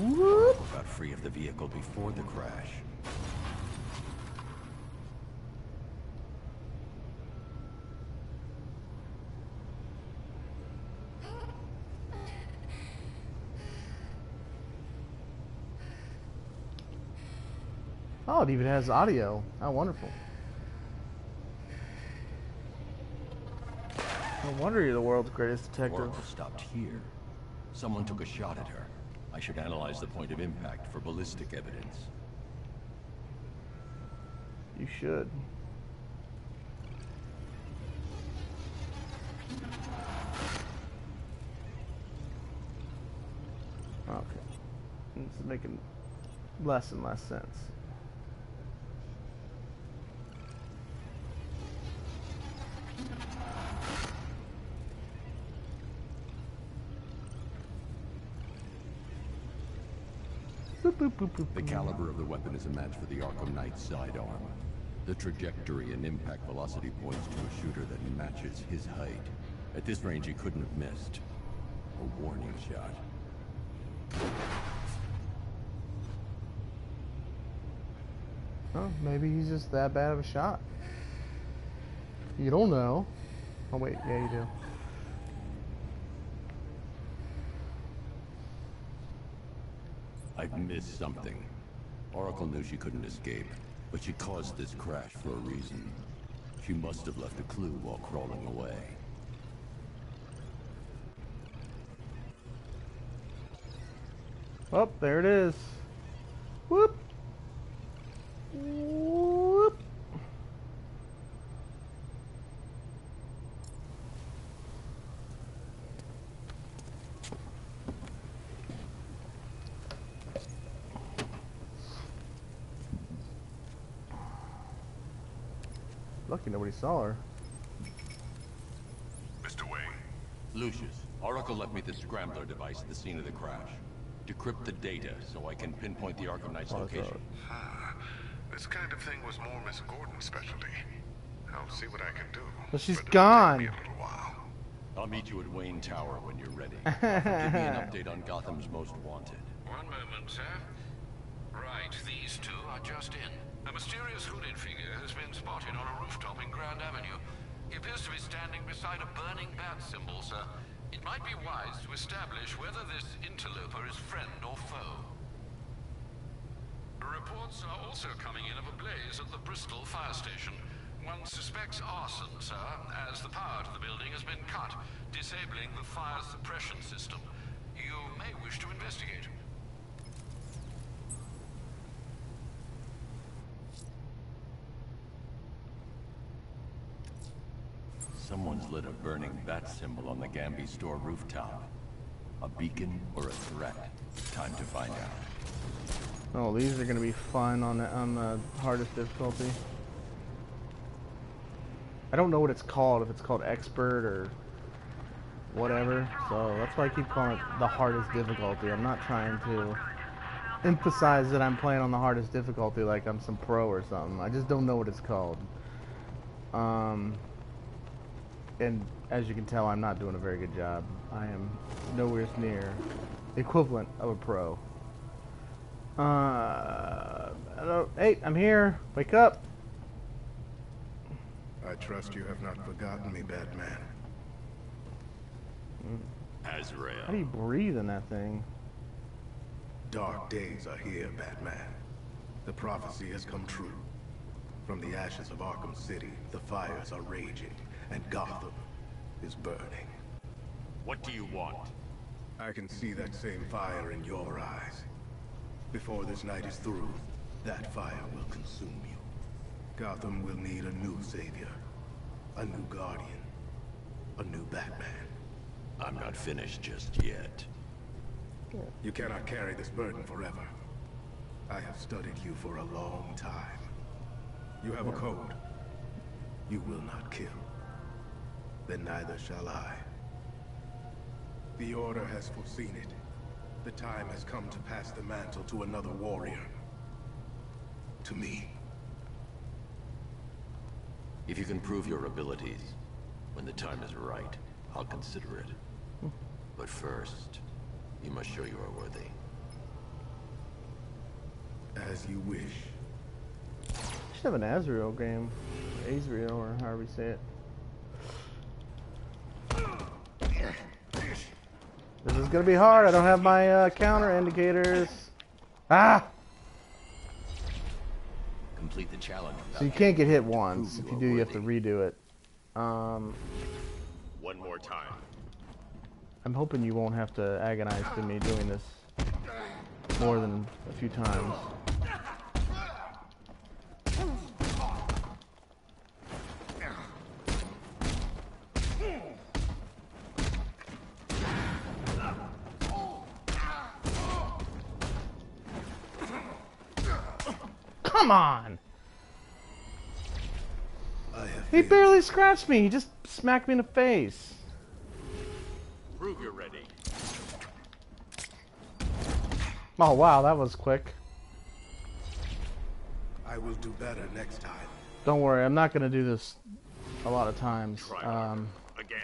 Oracle got free of the vehicle before the crash. Oh, it even has audio. How wonderful. No wonder you're the world's greatest detective. Oracle stopped here. Someone took a shot at her. I should analyze the point of impact for ballistic evidence. You should. Okay. This is making less and less sense. Boop, boop, boop, The caliber of the weapon is a match for the Arkham Knight's sidearm. The trajectory and impact velocity points to a shooter that matches his height. At this range, he couldn't have missed. A warning shot. Oh, maybe he's just that bad of a shot. You don't know. Oh wait, yeah you do. I've missed something. Oracle knew she couldn't escape, but she caused this crash for a reason. She must have left a clue while crawling away. Oh, there it is. Whoop. Lucky nobody saw her. Mr. Wayne, Lucius, Oracle left me the scrambler device at the scene of the crash. Decrypt the data so I can pinpoint the Arkham Knight's Oh, location. ah, this kind of thing was more Miss Gordon's specialty. I'll see what I can do. But she's it'll gone. me a little while. I'll meet you at Wayne Tower when you're ready. Give me an update on Gotham's Most Wanted. One moment, sir. Right, these two are just in. A mysterious hooded figure has been spotted on a rooftop in Grand Avenue. He appears to be standing beside a burning bat symbol, sir. It might be wise to establish whether this interloper is friend or foe. Reports are also coming in of a blaze at the Bristol fire station. One suspects arson, sir, as the power to the building has been cut, disabling the fire suppression system. You may wish to investigate. Someone's lit a burning bat symbol on the Gamby store rooftop. A beacon or a threat? Time to find out. Oh, these are gonna be fun on the on the hardest difficulty. I don't know what it's called, if it's called expert or whatever. So that's why I keep calling it the hardest difficulty. I'm not trying to emphasize that I'm playing on the hardest difficulty like I'm some pro or something. I just don't know what it's called. Um, and as you can tell, I'm not doing a very good job. I am nowhere near the equivalent of a pro. Uh, hello, hey, I'm here. Wake up. I trust you have not forgotten me, Batman. Azrael. How do you breathe in that thing? Dark days are here, Batman. The prophecy has come true. From the ashes of Arkham City, the fires are raging, and Gotham is burning. What do you want? I can see that same fire in your eyes. Before this night is through, that fire will consume you. Gotham will need a new savior, a new guardian, a new Batman. I'm not finished just yet. You cannot carry this burden forever. I have studied you for a long time. You have a code. You will not kill. Then neither shall I. The Order has foreseen it. The time has come to pass the mantle to another warrior. To me. If you can prove your abilities, when the time is right, I'll consider it. Hmm. But first, you must show you are worthy. As you wish. should have an Azrael game. Azrael, or however you say it. This is gonna be hard. I don't have my uh, counter indicators. Ah! Complete the challenge. So you can't get hit once. If you do, you have to redo it. Um, One more time. I'm hoping you won't have to agonize to me doing this more than a few times. Come on! I have He failed. barely scratched me. He just smacked me in the face. Prove you're ready. Oh wow, that was quick. I will do better next time. Don't worry, I'm not gonna do this a lot of times. Try Um, Again.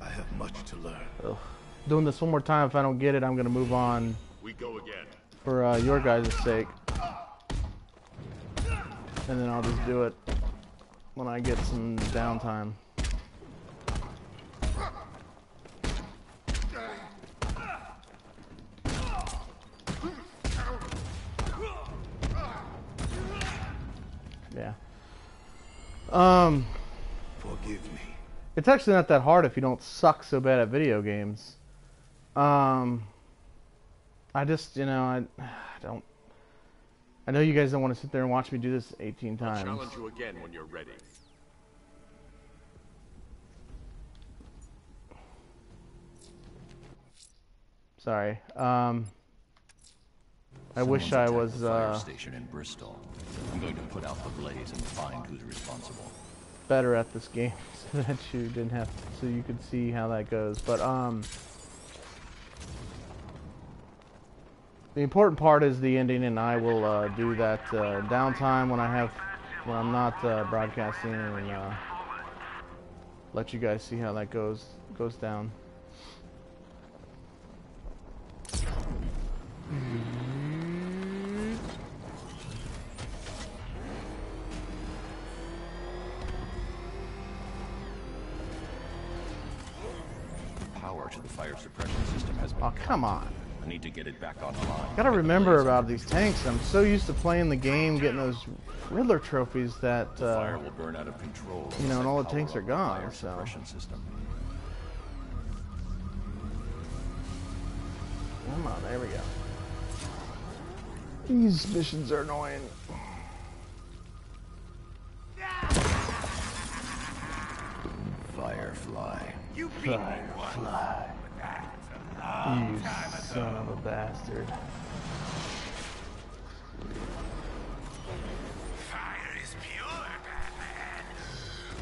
I have much to learn. doing this one more time. If I don't get it, I'm gonna move on We go again. for uh, your guys' sake, and then I'll just do it when I get some downtime. Yeah. Um. Forgive me. It's actually not that hard if you don't suck so bad at video games. Um, I just, you know, I, I don't. I know you guys don't want to sit there and watch me do this 18 I'll times. challenge you again when you're ready. Sorry. Um, I wish I was the fire uh, station in Bristol. I'm going to put out the blaze and find who's responsible. Better at this game so that you didn't have, to, so you could see how that goes. But um, the important part is the ending, and I will uh, do that uh, downtime when I have, when I'm not uh, broadcasting, and uh, let you guys see how that goes goes down. Fire suppression system has been Oh come on! I need to get it back online. Gotta remember about these tanks. I'm so used to playing the game, getting those Riddler trophies that The fire uh, will burn out of control. you know, and all the the tanks are gone, Fire so. suppression system. Come on, there we go. These missions are annoying. Firefly. Firefly. You son of a bastard. Fire is pure, Batman.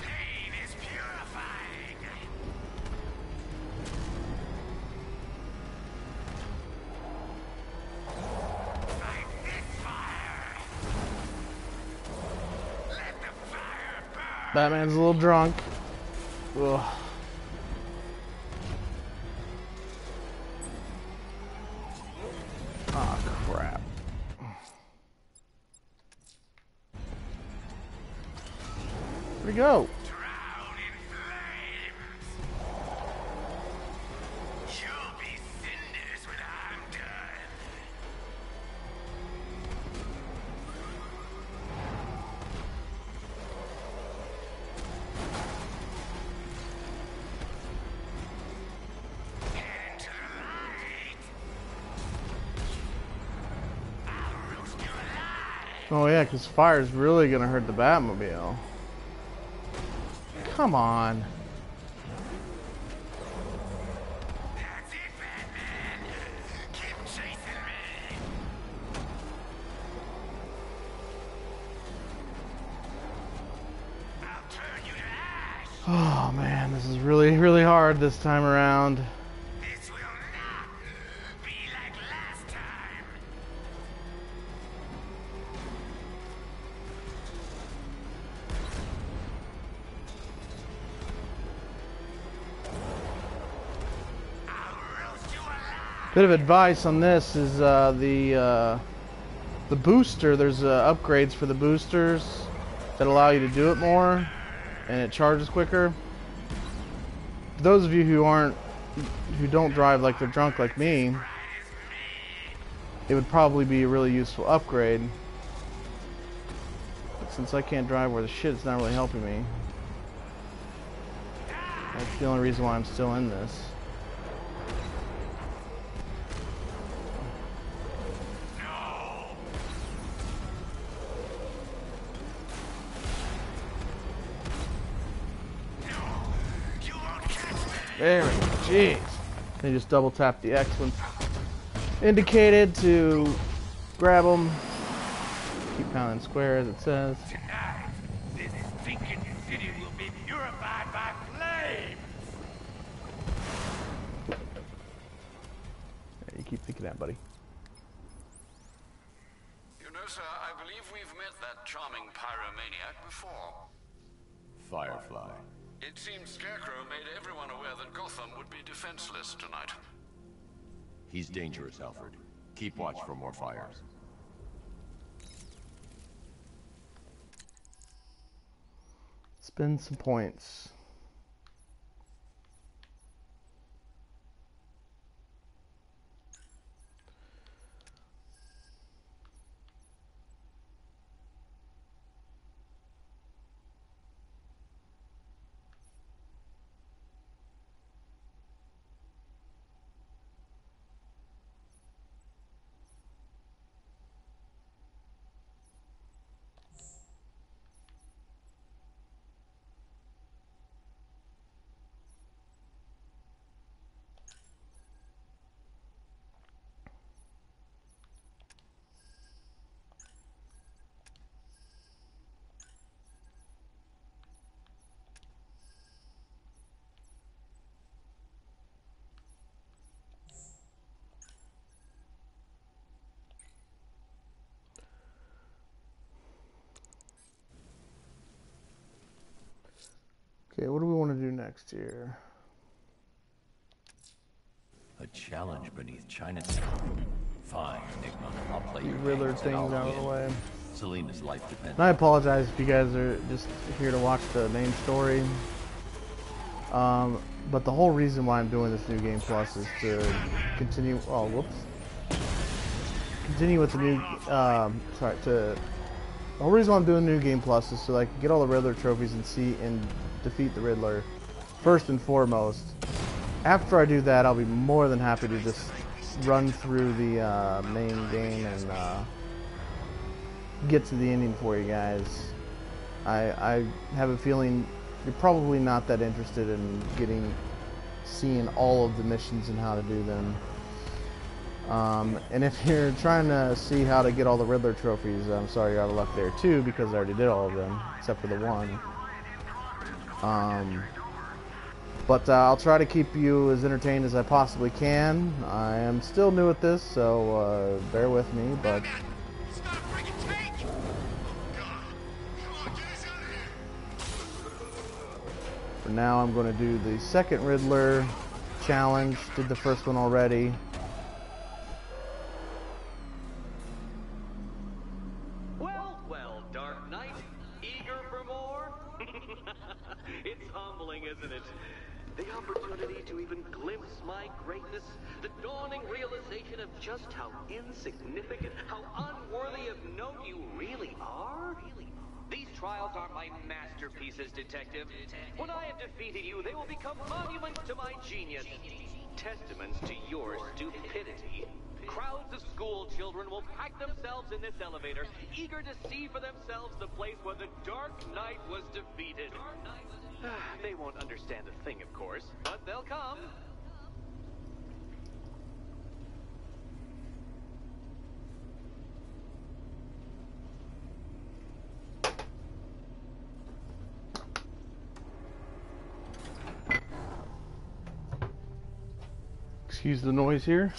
Pain is purifying. Fight this fire. Let the fire burn. Batman's a little drunk. Ugh. Alive. Oh yeah, because fire's really gonna hurt the Batmobile. To ash. Oh man, this is really, really hard this time around. Bit of advice on this is uh, the uh, the booster. There's uh, upgrades for the boosters that allow you to do it more, and it charges quicker. For those of you who aren't, who don't drive like they're drunk like me, it would probably be a really useful upgrade. But since I can't drive where the shit, it's not really helping me. That's the only reason why I'm still in this. There we go. Jeez. They just double tap the X when indicated to grab them. Keep pounding square as it says. Tonight, this stinking city will be purified by flame. There, you keep thinking that, buddy. You know, sir, I believe we've met that charming pyromaniac before. Firefly. It seems Scarecrow made everyone aware that Gotham would be defenseless tonight. He's dangerous, Alfred. Keep watch for more fires. Spend some points. Okay, what do we want to do next here? A challenge beneath Chinatown. Fine, Nygma. I'll play your Riddler things out of the way. Selina's life depends. And I apologize if you guys are just here to watch the main story. Um, but the whole reason why I'm doing this new game plus is to continue. Oh, whoops. Continue with the new. Um, sorry, to. The whole reason why I'm doing new game plus is so I can get all the Riddler trophies and see and defeat the Riddler first and foremost. After I do that, I'll be more than happy to just run through the uh, main game and. Uh, get to the ending for you guys. I, I have a feeling you're probably not that interested in getting seeing all of the missions and how to do them. Um, and if you're trying to see how to get all the Riddler trophies, I'm sorry you're out of luck there too because I already did all of them except for the one. Um, but uh, I'll try to keep you as entertained as I possibly can. I am still new at this, so uh, bear with me. But! For now, I'm going to do the second Riddler challenge. Did the first one already. It's humbling, isn't it? The opportunity to even glimpse my greatness, the dawning realization of just how insignificant, how unworthy of note you really are. These trials are my masterpieces, Detective. When I have defeated you, they will become monuments to my genius, testaments to your stupidity. Crowds of school children will pack themselves in this elevator, eager to see for themselves the place where the Dark Knight was defeated. Ah, they won't understand a thing, of course, but they'll come. Excuse the noise here.